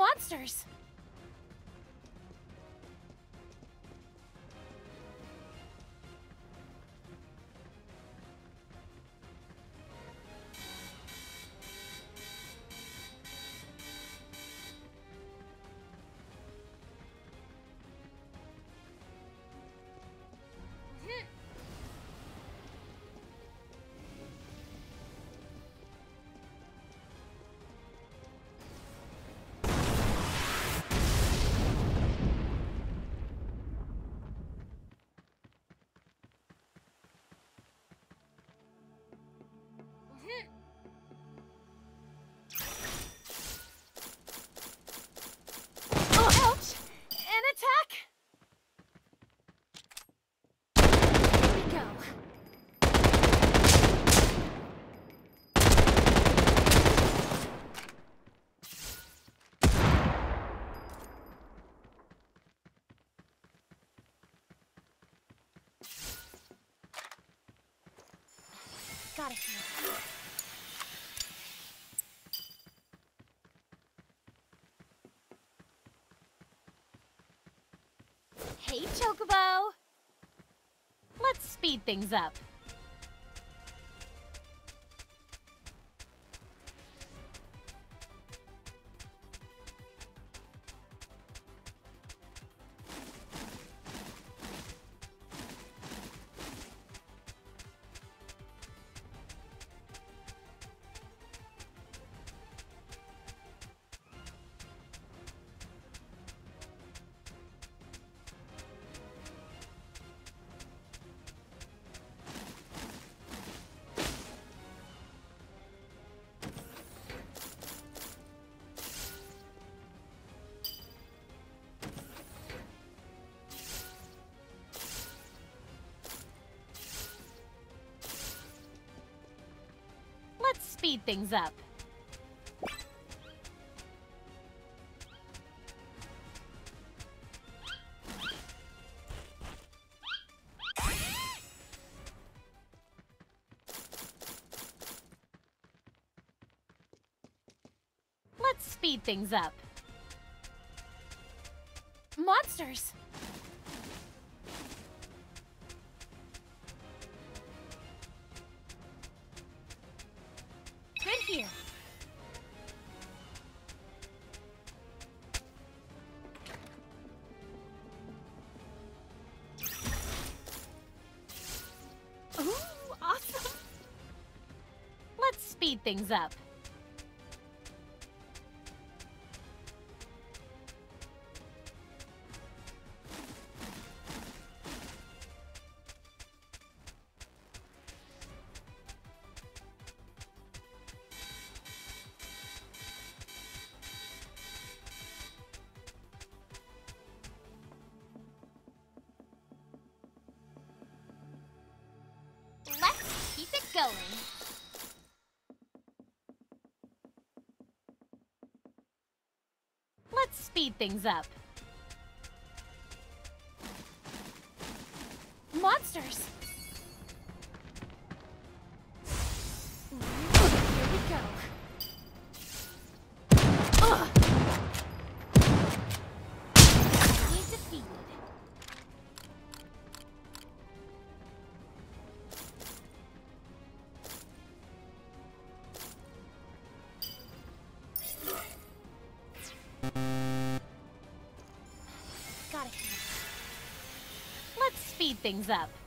Monsters! Here. Hey, Chocobo! Let's speed things up. Speed things up. Let's speed things up. Monsters! Speed things up. Let's keep it going. Let's speed things up. Monsters! Speed things up.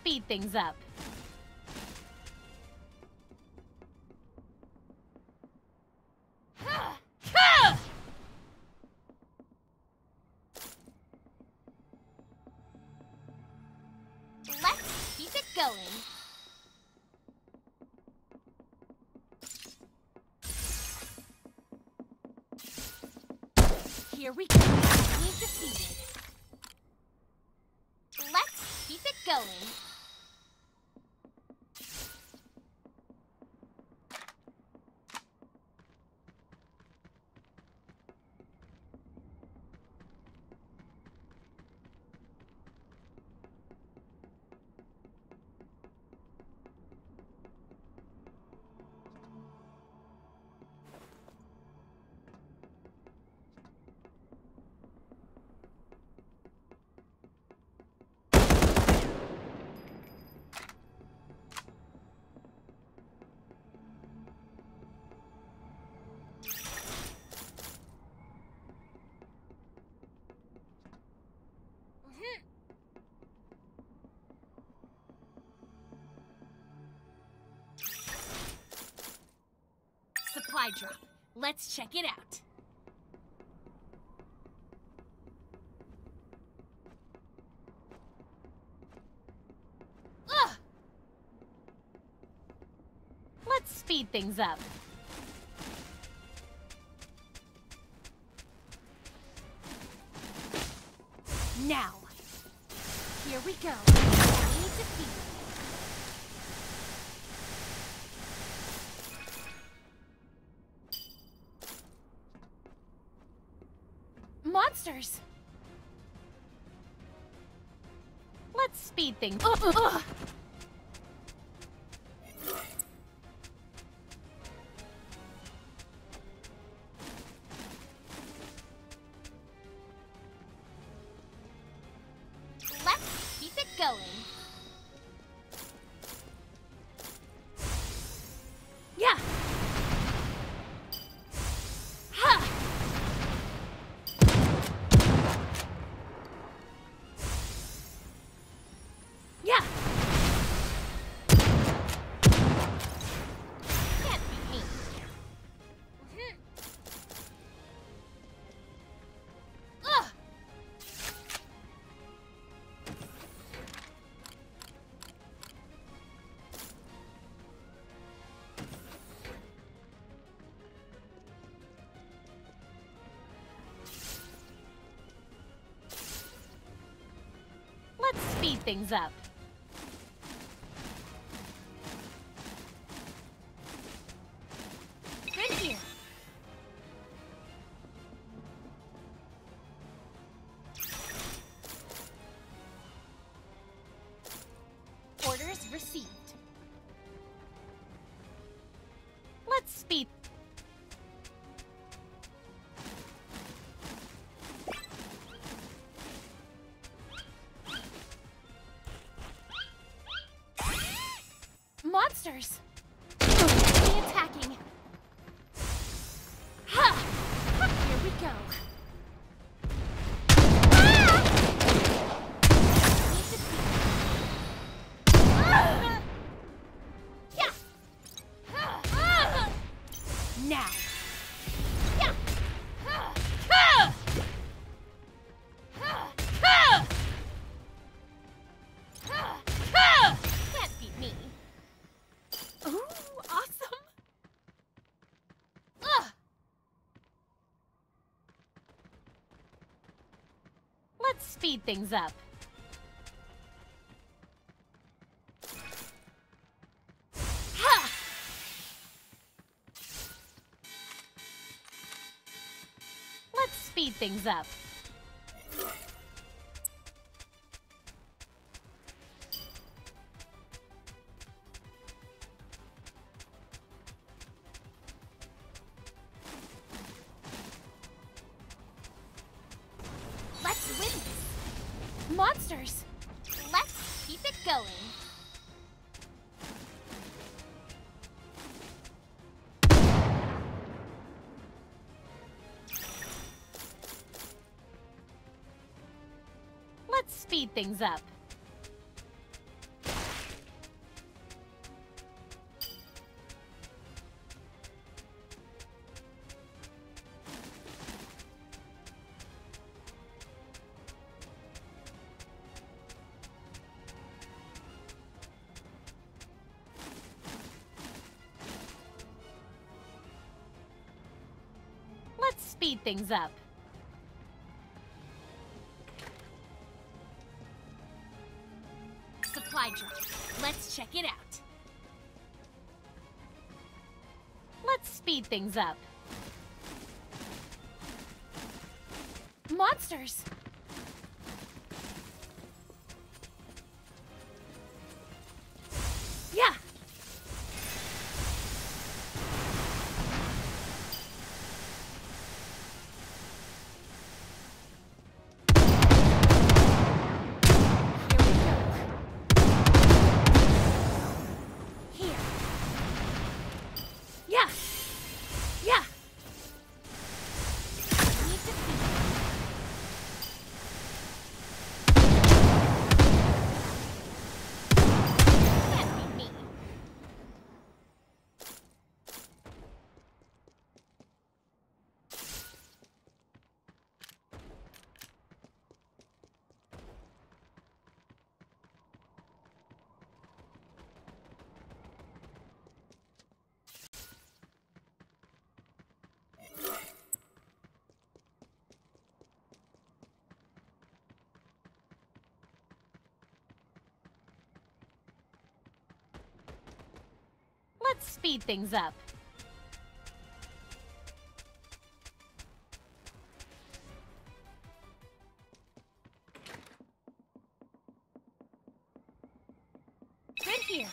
Speed things up. Let's keep it going. Here we go. Enemy defeated. Let's keep it going. Drop. Let's check it out. Ugh! Let's speed things up. Now, here we go. Let's. Ugh, ugh, ugh. Let's keep it going. Things up. Orders received. Let's speed. Monsters! Speed things up. Let's speed things up. speed things up. Let's speed things up. Supply drop. Let's check it out. Let's speed things up. Monsters! Let's speed things up. Here.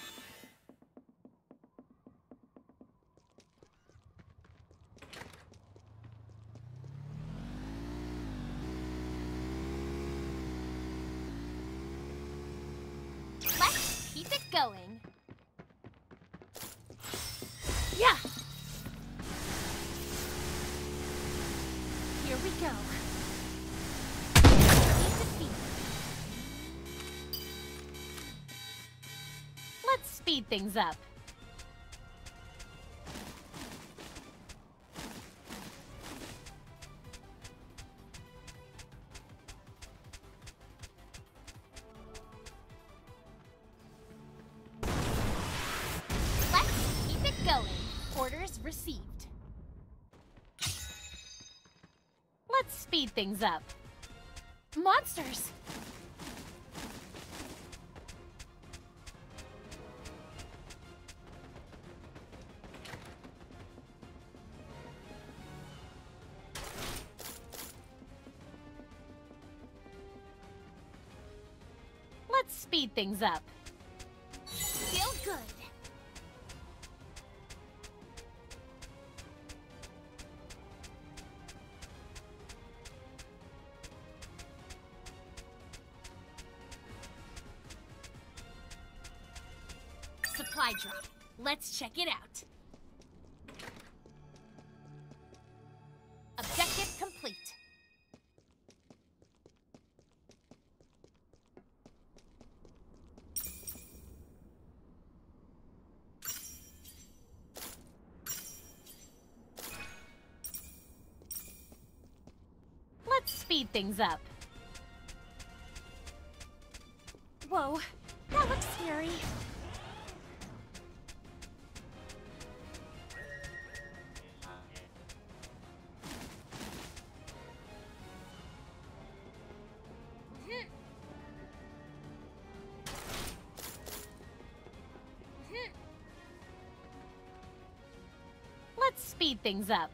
Let's keep it going. Speed things up. Let's keep it going. Orders received. Let's speed things up. Monsters! Let's speed things up. Feel good. Supply drop. Let's check it out. Speed things up. Whoa, that looks scary. Let's speed things up.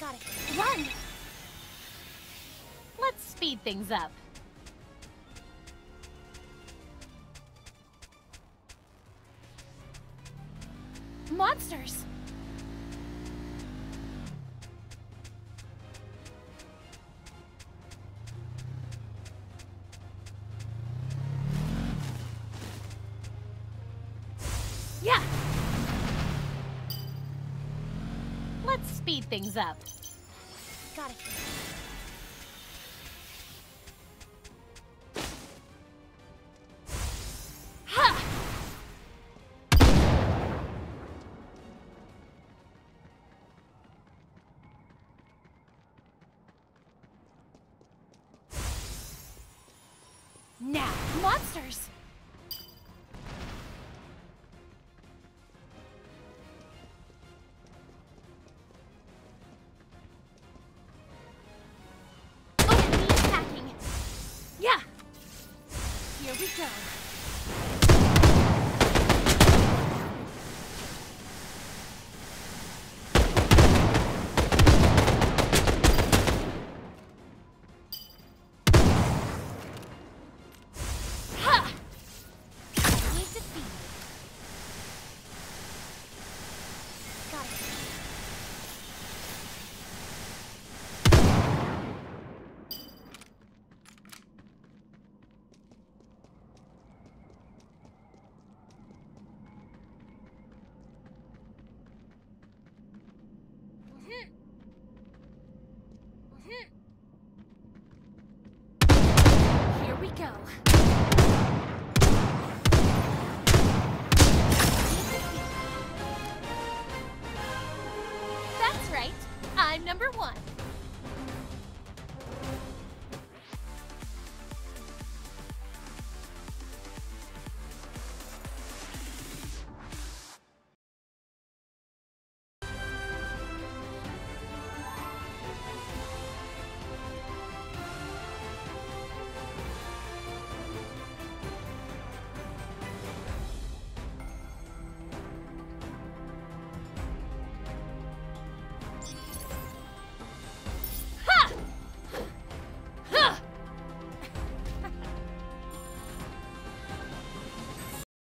Got it. Run! Let's speed things up. Monsters! Yeah! Speed things up. Got it.